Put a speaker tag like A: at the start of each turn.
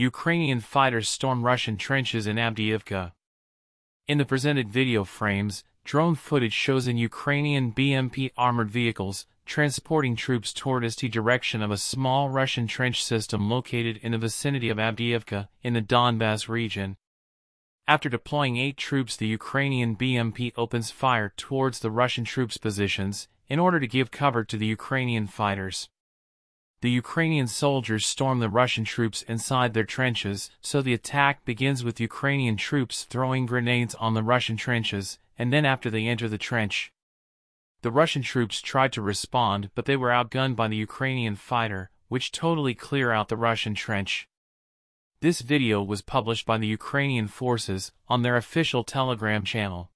A: Ukrainian fighters storm Russian trenches in Avdiivka. In the presented video frames, drone footage shows an Ukrainian BMP armored vehicles transporting troops toward the direction of a small Russian trench system located in the vicinity of Avdiivka in the Donbass region. After deploying eight troops the Ukrainian BMP opens fire towards the Russian troops' positions in order to give cover to the Ukrainian fighters. The Ukrainian soldiers storm the Russian troops inside their trenches, so the attack begins with Ukrainian troops throwing grenades on the Russian trenches, and then after they enter the trench. The Russian troops tried to respond but they were outgunned by the Ukrainian fighter, which totally clear out the Russian trench. This video was published by the Ukrainian forces on their official Telegram channel.